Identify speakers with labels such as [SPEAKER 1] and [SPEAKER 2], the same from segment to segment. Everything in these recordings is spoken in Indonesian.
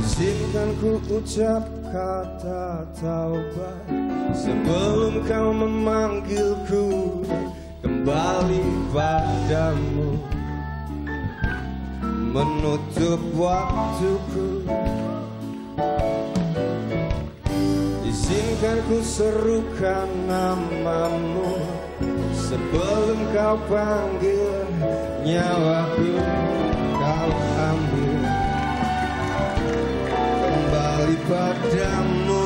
[SPEAKER 1] Izinkan ku ucap kata taubat. Sebelum kau memanggilku kembali padamu Menutup waktuku. Izinkan ku serukan namamu Sebelum kau panggil nyawaku Kau ambil. Kembali padamu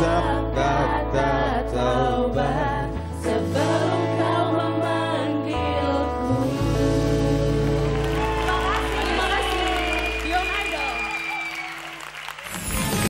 [SPEAKER 1] Sabbath.